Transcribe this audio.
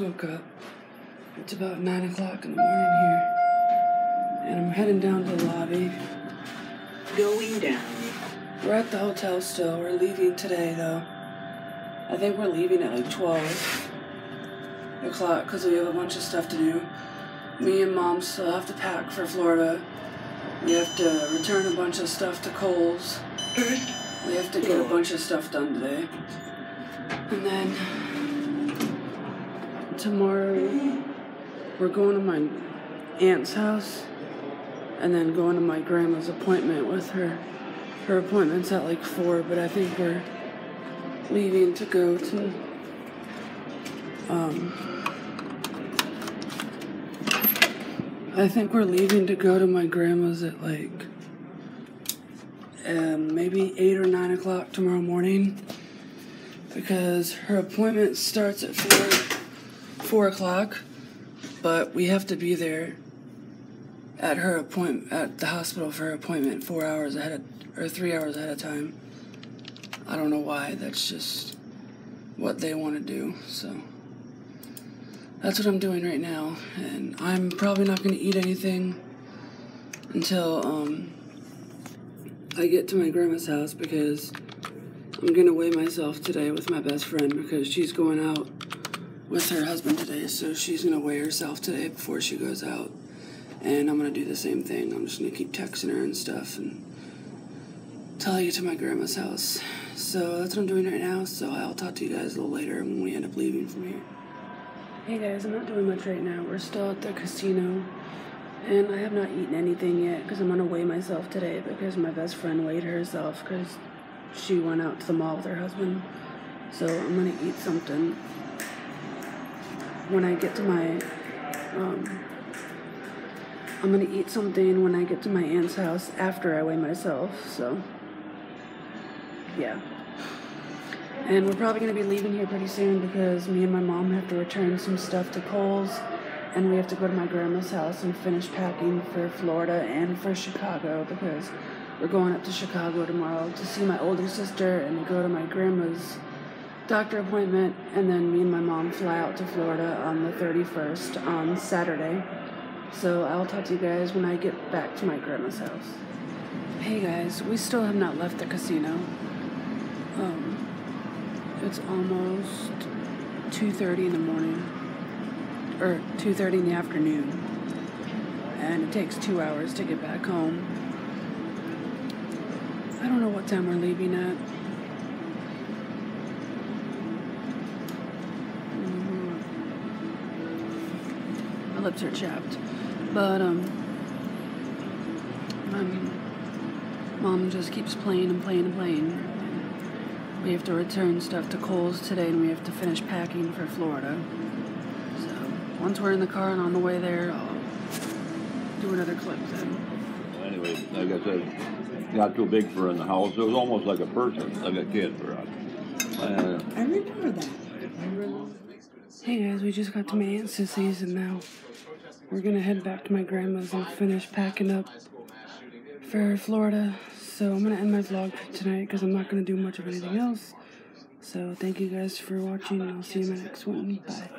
woke up. It's about 9 o'clock in the morning here. And I'm heading down to the lobby. Going down. We're at the hotel still. We're leaving today, though. I think we're leaving at like 12 o'clock because we have a bunch of stuff to do. Me and mom still have to pack for Florida. We have to return a bunch of stuff to Kohl's. First, We have to get a bunch of stuff done today. And then tomorrow we're going to my aunt's house and then going to my grandma's appointment with her. Her appointment's at like four, but I think we're leaving to go to um I think we're leaving to go to my grandma's at like um, maybe 8 or 9 o'clock tomorrow morning because her appointment starts at 4, 4 o'clock, but we have to be there at her appointment at the hospital for her appointment four hours ahead of, or three hours ahead of time. I don't know why. That's just what they want to do. So that's what I'm doing right now, and I'm probably not going to eat anything until um, I get to my grandma's house because I'm gonna weigh myself today with my best friend because she's going out with her husband today, so she's gonna weigh herself today before she goes out. And I'm gonna do the same thing. I'm just gonna keep texting her and stuff and till I get to my grandma's house. So that's what I'm doing right now. So I'll talk to you guys a little later when we end up leaving from here. Hey guys, I'm not doing much right now. We're still at the casino. And I have not eaten anything yet because I'm gonna weigh myself today because my best friend weighed herself because she went out to the mall with her husband. So I'm gonna eat something when I get to my um, I'm gonna eat something when I get to my aunt's house after I weigh myself. So yeah. And we're probably gonna be leaving here pretty soon because me and my mom have to return some stuff to Kohl's and we have to go to my grandma's house and finish packing for Florida and for Chicago because we're going up to Chicago tomorrow to see my older sister and go to my grandma's doctor appointment and then me and my mom fly out to Florida on the 31st on Saturday. So I'll talk to you guys when I get back to my grandma's house. Hey guys, we still have not left the casino. Um, it's almost 2:30 in the morning or 2.30 in the afternoon and it takes two hours to get back home i don't know what time we're leaving at my lips are chapped but um my mom just keeps playing and playing and playing we have to return stuff to Kohl's today and we have to finish packing for Florida. So once we're in the car and on the way there, I'll do another clip then. Anyway, like I said, got too big for in the house. It was almost like a person, like a kid for us. Uh, I remember that. Hey guys, we just got to my Aunt Sissy's and now we're gonna head back to my grandma's and finish packing up for Florida. So I'm gonna end my vlog tonight because I'm not gonna do much of anything else. So thank you guys for watching and I'll see you in my next one. Bye.